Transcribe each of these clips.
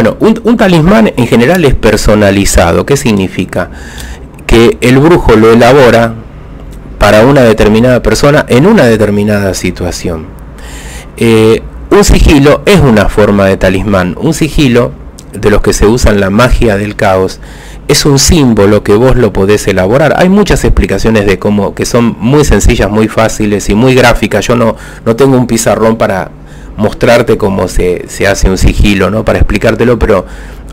Bueno, un, talismán en general es personalizado. ¿Qué significa? Que el brujo lo elabora para una determinada persona en una determinada situación. Eh, un sigilo es una forma de talismán. Un sigilo, de los que se usa en la magia del caos, es un símbolo que vos lo podés elaborar. Hay muchas explicaciones de cómo, que son muy sencillas, muy fáciles y muy gráficas. Yo no, no tengo un pizarrón para mostrarte cómo se, se hace un sigilo, ¿no? Para explicártelo, pero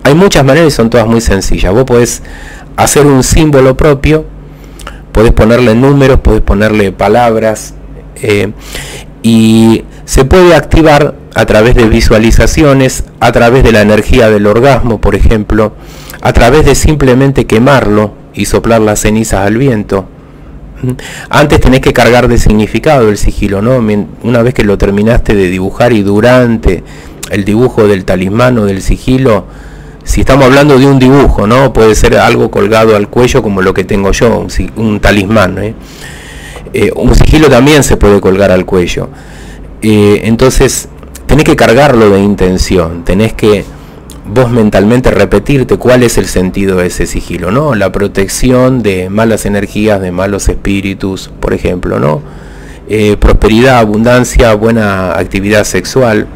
hay muchas maneras y son todas muy sencillas. Vos podés hacer un símbolo propio podés ponerle números, podés ponerle palabras eh, y se puede activar a través de visualizaciones, a través de la energía del orgasmo, por ejemplo, a través de simplemente quemarlo y soplar las cenizas al viento. Antes tenés que cargar de significado el sigilo, ¿no? Una vez que lo terminaste de dibujar y durante el dibujo del talismán o del sigilo, si estamos hablando de un dibujo, ¿no? Puede ser algo colgado al cuello como lo que tengo yo, un, talismán. ¿eh? Eh, un sigilo también se puede colgar al cuello. Eh, entonces, tenés que cargarlo de intención, tenés que vos mentalmente repetirte cuál es el sentido de ese sigilo, ¿no? La protección de malas energías, de malos espíritus, por ejemplo, ¿no? prosperidad, abundancia, buena actividad sexual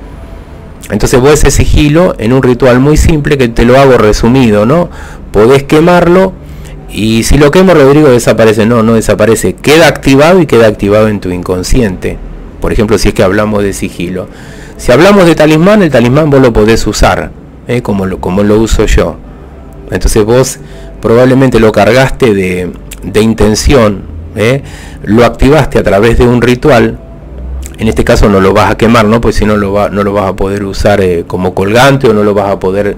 entonces vos ese sigilo en un ritual muy simple que te lo hago resumido, ¿no? Podés quemarlo y si lo quemo Rodrigo desaparece, no, no desaparece, queda activado y queda activado en tu inconsciente. Por ejemplo, si es que hablamos de sigilo. Si hablamos de talismán, el talismán vos lo podés usar, ¿eh? como, lo, como lo uso yo. Entonces vos probablemente lo cargaste de, de intención, ¿eh? lo activaste a través de un ritual en este caso no lo vas a quemar, ¿no? Pues si no lo, va, no lo vas a poder usar eh, como colgante o no lo vas a poder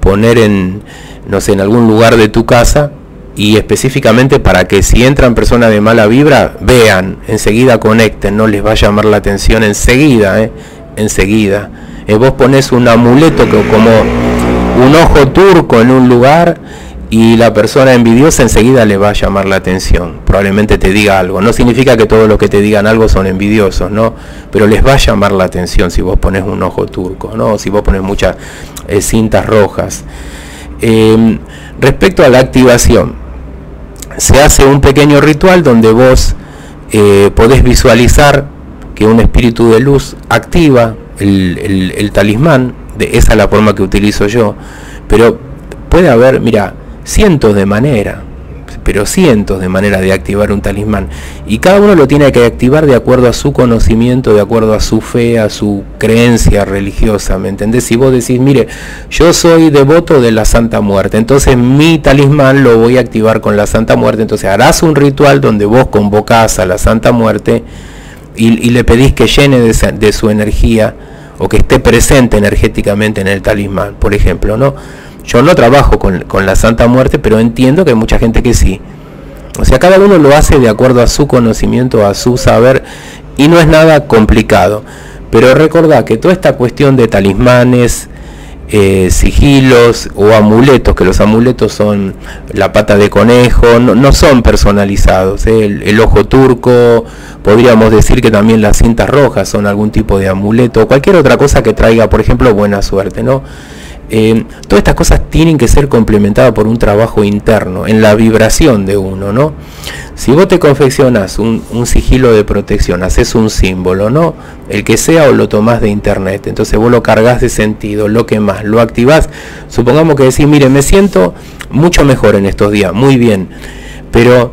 poner en, no sé, en algún lugar de tu casa y específicamente para que si entran personas de mala vibra, vean, enseguida conecten, no les va a llamar la atención enseguida, enseguida. Eh, vos pones un amuleto como un ojo turco en un lugar y la persona envidiosa enseguida le va a llamar la atención. Probablemente te diga algo. No significa que todos los que te digan algo son envidiosos, ¿no? Pero les va a llamar la atención si vos pones un ojo turco, ¿no? Si vos pones muchas eh, cintas rojas. Em, respecto a la activación, se hace un pequeño ritual donde vos eh, podés visualizar que un espíritu de luz activa el, el talismán, de esa es la forma que utilizo yo, pero puede haber, mira, cientos de maneras, pero cientos de maneras de activar un talismán. Y cada uno lo tiene que activar de acuerdo a su conocimiento, de acuerdo a su fe, a su creencia religiosa, ¿me entendés? Si vos decís, mire, yo soy devoto de la Santa Muerte, entonces mi talismán lo voy a activar con la Santa Muerte, entonces harás un ritual donde vos convocás a la Santa Muerte y, le pedís que llene de, de su energía o que esté presente energéticamente en el talismán, por ejemplo, ¿no? Yo no trabajo con, la Santa Muerte, pero entiendo que hay mucha gente que sí. O sea, cada uno lo hace de acuerdo a su conocimiento, a su saber, y no es nada complicado. Pero recordad que toda esta cuestión de talismanes, eh, sigilos o amuletos, que los amuletos son la pata de conejo, no, son personalizados. ¿eh? El, el, ojo turco, podríamos decir que también las cintas rojas son algún tipo de amuleto, cualquier otra cosa que traiga, por ejemplo, buena suerte. ¿no? Eh, todas estas cosas tienen que ser complementadas por un trabajo interno, en la vibración de uno, ¿no? Si vos te confeccionas un, sigilo de protección, haces un símbolo, ¿no? El que sea o lo tomás de internet, entonces vos lo cargas de sentido, lo que más, lo activás, supongamos que decís, mire, me siento mucho mejor en estos días, muy bien, pero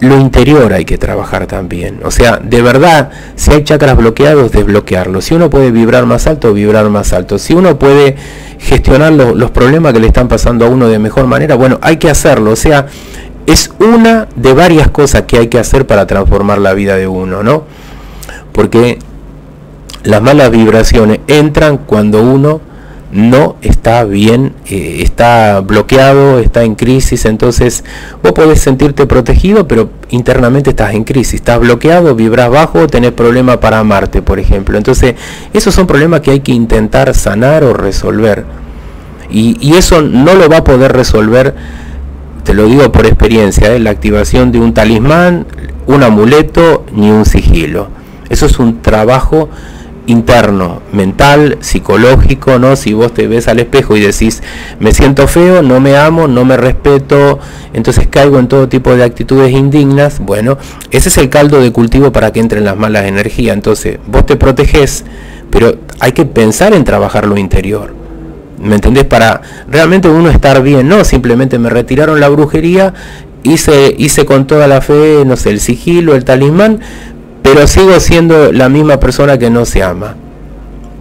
lo interior hay que trabajar también. O sea, de verdad, si hay chakras bloqueados, desbloquearlos. Si uno puede vibrar más alto, vibrar más alto. Si uno puede gestionar los problemas que le están pasando a uno de mejor manera, bueno, hay que hacerlo. O sea, es una de varias cosas que hay que hacer para transformar la vida de uno, ¿no? Porque las malas vibraciones entran cuando uno no está bien, eh, está bloqueado, está en crisis, entonces vos podés sentirte protegido, pero internamente estás en crisis, estás bloqueado, vibras bajo, tenés problemas para amarte, por ejemplo. Entonces, esos son problemas que hay que intentar sanar o resolver. Y, eso no lo va a poder resolver, te lo digo por experiencia, ¿eh? la activación de un talismán, un amuleto, ni un sigilo. Eso es un trabajo interno, mental, psicológico, ¿no? Si vos te ves al espejo y decís, me siento feo, no me amo, no me respeto, entonces caigo en todo tipo de actitudes indignas, bueno, ese es el caldo de cultivo para que entren las malas energías. Entonces, vos te proteges, pero hay que pensar en trabajar lo interior. ¿Me entendés? Para realmente uno estar bien, no simplemente me retiraron la brujería, hice, hice con toda la fe, no sé, el sigilo, el talismán, pero sigo siendo la misma persona que no se ama.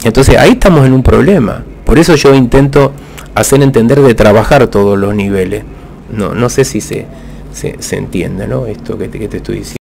Entonces ahí estamos en un problema. Por eso yo intento hacer entender de trabajar todos los niveles. No, no sé si se, se, se entiende ¿no? esto que te, que te estoy diciendo.